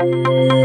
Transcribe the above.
Música